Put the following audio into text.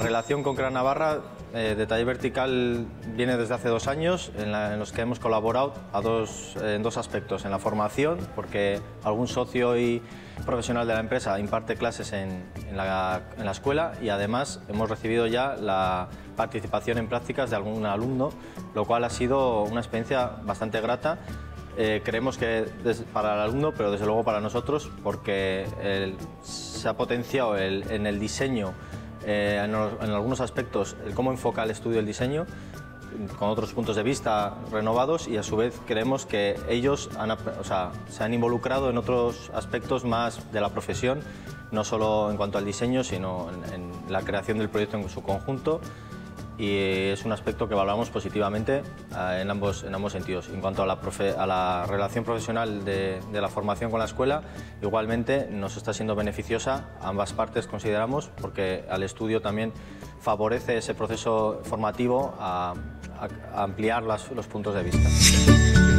relación con Gran Navarra eh, de taller vertical viene desde hace dos años, en, los que hemos colaborado en dos aspectos. En la formación, porque algún socio y profesional de la empresa imparte clases en, la, en la escuela y además hemos recibido ya la participación en prácticas de algún alumno, lo cual ha sido una experiencia bastante grata eh, creemos que para el alumno, pero desde luego para nosotros, porque se ha potenciado en el diseño, eh, en, algunos aspectos, el cómo enfoca el estudio el diseño, con otros puntos de vista renovados y a su vez creemos que ellos se han involucrado en otros aspectos más de la profesión, no solo en cuanto al diseño, sino en la creación del proyecto en su conjunto y es un aspecto que valoramos positivamente eh, en ambos, en ambos sentidos. En cuanto a la, relación profesional de, la formación con la escuela, igualmente nos está siendo beneficiosa, ambas partes consideramos, porque al estudio también favorece ese proceso formativo a, ampliar los puntos de vista.